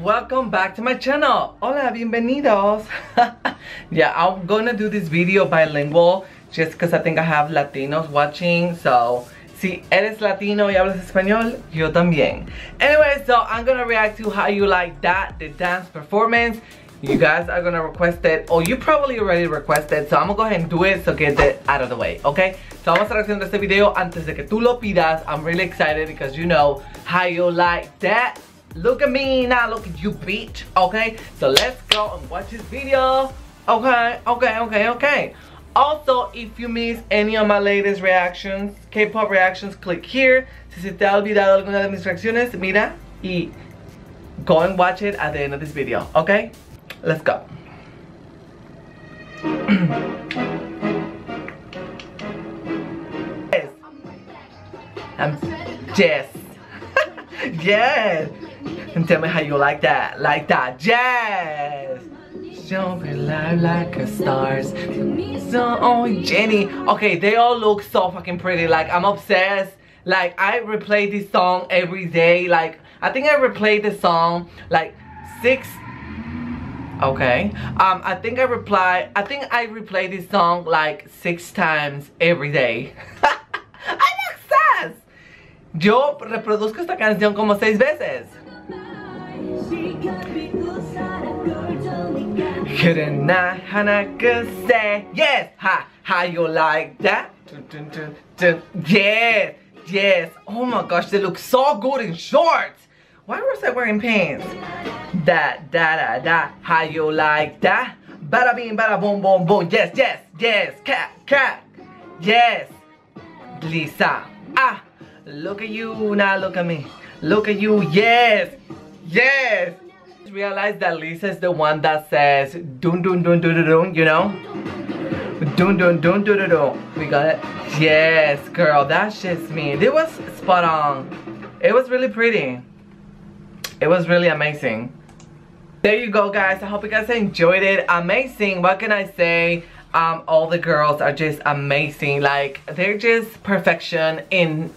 welcome back to my channel. Hola, bienvenidos. yeah, I'm gonna do this video bilingual just because I think I have Latinos watching. So, si eres Latino y hablas español, yo también. Anyway, so I'm gonna react to how you like that, the dance performance. You guys are gonna request it, or you probably already requested, so I'm gonna go ahead and do it so get it out of the way, okay? So vamos a reaccionar este video antes de que tú lo pidas. I'm really excited because you know how you like that. Look at me, now look at you, bitch, okay? So let's go and watch this video. Okay, okay, okay, okay. Also, if you miss any of my latest reactions, K-pop reactions, click here. Si se te ha olvidado alguna de mis reacciones, mira y go and watch it at the end of this video, okay? Let's go. yes. I'm Jess. yes. And tell me how you like that. Like that. jazz. Me life like a stars. So, oh, Jennie. Okay, they all look so fucking pretty. Like, I'm obsessed. Like, I replay this song every day. Like, I think I replayed this song like six okay um i think i reply i think i replay this song like six times every day i'm obsessed yo reproduzco esta canción como seis veces Yes, ha, how you like that? dun, dun, dun, dun. Yes, yes. Oh my gosh, they look so good in shorts. Why was I wearing pants? Da, da, da, da. How you like that? Bada bing, bada boom, boom, boom. Yes, yes, yes. Cat, cat. Yes. Lisa. Ah. Look at you. Now look at me. Look at you. Yes. Yes. Realize that Lisa is the one that says dun dun dun dun dun dun, you know? Dun dun dun dun dun dun. We got it? Yes, girl. That shit's me. It was spot on. It was really pretty. It was really amazing. There you go, guys. I hope you guys enjoyed it. Amazing. What can I say? Um, all the girls are just amazing. Like, they're just perfection in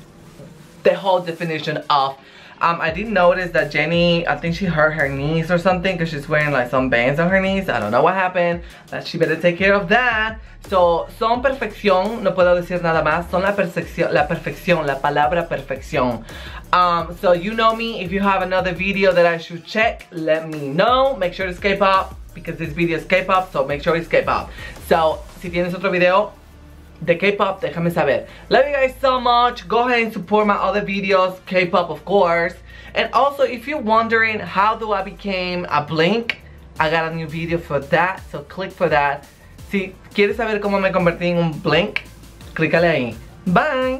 the whole definition of um, I did notice that Jennie, I think she hurt her knees or something because she's wearing like some bands on her knees. I don't know what happened. That she better take care of that. So, son perfección, no puedo decir nada más. Son la perfección, la perfección, la palabra perfección. Um, so you know me, if you have another video that I should check, let me know. Make sure it's K-pop because this video is K-pop, so make sure it's K-pop. So, si tienes otro video, de K-pop, déjame saber. Love you guys so much. Go ahead and support my other videos, K-pop of course. And also, if you're wondering how do I became a Blink, I got a new video for that, so click for that. Si quieres saber cómo me convertí en un Blink, clícale ahí. Bye!